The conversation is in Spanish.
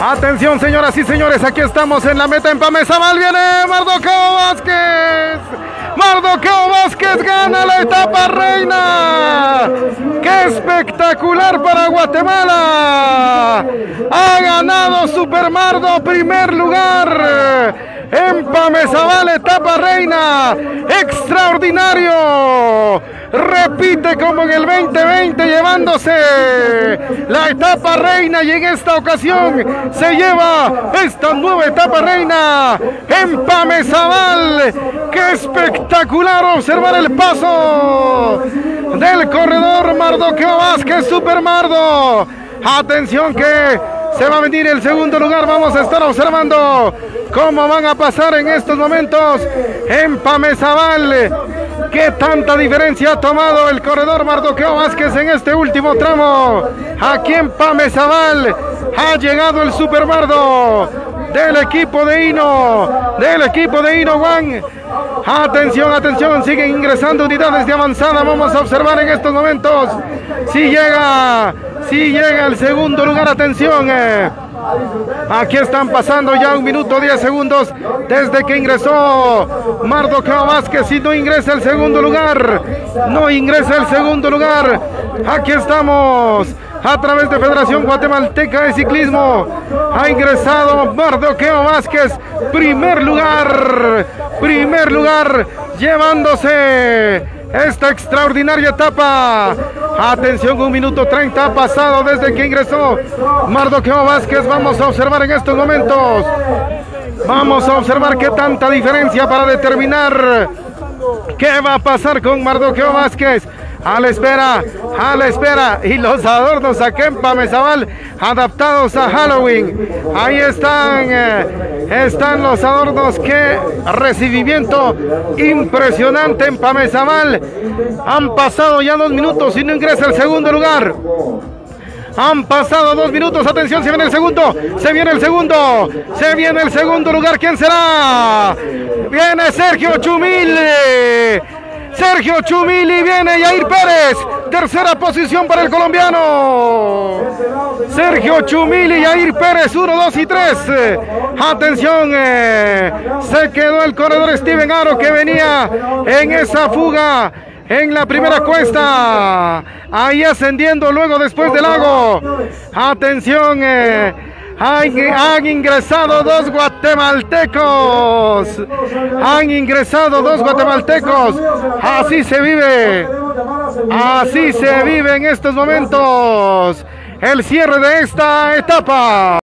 Atención, señoras y señores, aquí estamos en la meta en Pamezabal. Viene Mardoqueo Vázquez. Mardoqueo Vázquez gana la etapa reina. ¡Qué espectacular para Guatemala! Ha ganado Supermardo primer lugar en Pamezabal, etapa reina. Extraordinario. Repite como en el 2020 llevándose la etapa reina y en esta ocasión se lleva esta nueva etapa reina en Pamezabal. Qué espectacular observar el paso del corredor Mardoqueo Vázquez, Super Mardo. Atención que se va a venir el segundo lugar. Vamos a estar observando cómo van a pasar en estos momentos en Pamezabal. ¿Qué tanta diferencia ha tomado el corredor Mardoqueo Vázquez en este último tramo? Aquí en Pamezabal ha llegado el Supermardo del equipo de Hino, del equipo de Hino Juan. Atención, atención, siguen ingresando unidades de avanzada. Vamos a observar en estos momentos si llega, si llega el segundo lugar. Atención. Eh. Aquí están pasando ya un minuto 10 segundos desde que ingresó Mardoqueo Vázquez y no ingresa el segundo lugar. No ingresa el segundo lugar. Aquí estamos a través de Federación Guatemalteca de Ciclismo. Ha ingresado Mardoqueo Vázquez, primer lugar, primer lugar, llevándose esta extraordinaria etapa. Atención, un minuto 30 ha pasado desde que ingresó Mardoqueo Vázquez. Vamos a observar en estos momentos. Vamos a observar qué tanta diferencia para determinar qué va a pasar con Mardoqueo Vázquez a la espera, a la espera. Y los adornos aquí en Pamezabal adaptados a Halloween. Ahí están, eh, están los adornos. Qué recibimiento impresionante en Pamezabal. Han pasado ya dos minutos y no ingresa el segundo lugar. Han pasado dos minutos. Atención, se viene el segundo. Se viene el segundo. Se viene el segundo lugar. ¿Quién será? Viene Sergio Chumil. Sergio Chumili viene Yair Pérez. Tercera posición para el colombiano. Sergio Chumili, Yair Pérez, 1, 2 y 3. Atención, eh, se quedó el corredor Steven Aro que venía en esa fuga en la primera cuesta. Ahí ascendiendo luego después del lago. Atención. Eh, han, ingresado dos guatemaltecos. Han ingresado dos guatemaltecos. Así se vive. Así se vive en estos momentos. El cierre de esta etapa.